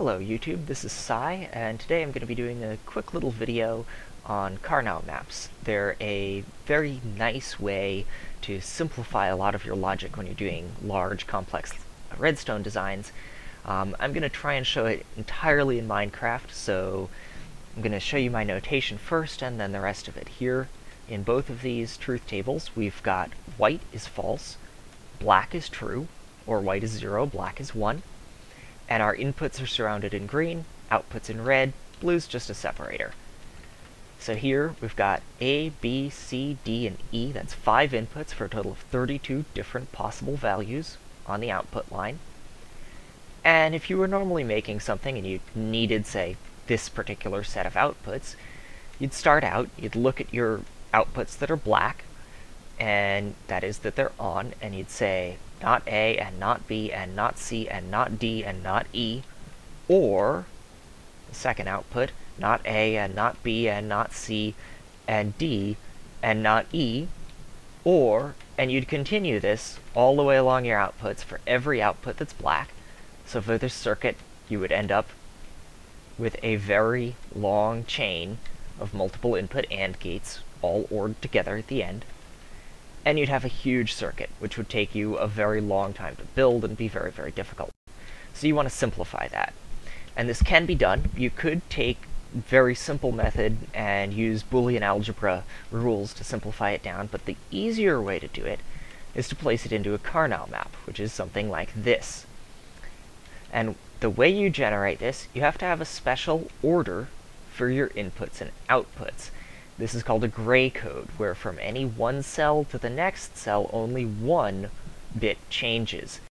Hello YouTube, this is Sai, and today I'm going to be doing a quick little video on Karnaugh maps. They're a very nice way to simplify a lot of your logic when you're doing large, complex redstone designs. Um, I'm going to try and show it entirely in Minecraft, so I'm going to show you my notation first and then the rest of it. Here, in both of these truth tables, we've got white is false, black is true, or white is 0, black is 1, and our inputs are surrounded in green, outputs in red, blue's just a separator. So here we've got A, B, C, D, and E. That's five inputs for a total of 32 different possible values on the output line. And if you were normally making something and you needed, say, this particular set of outputs, you'd start out, you'd look at your outputs that are black, and that is that they're on, and you'd say, not A and not B and not C and not D and not E, or the second output, not A and not B and not C and D and not E, or, and you'd continue this all the way along your outputs for every output that's black. So for this circuit, you would end up with a very long chain of multiple input AND gates all ORed together at the end and you'd have a huge circuit, which would take you a very long time to build and be very, very difficult. So you want to simplify that. And this can be done. You could take very simple method and use Boolean algebra rules to simplify it down, but the easier way to do it is to place it into a Karnaugh map, which is something like this. And the way you generate this, you have to have a special order for your inputs and outputs. This is called a gray code, where from any one cell to the next cell, only one bit changes.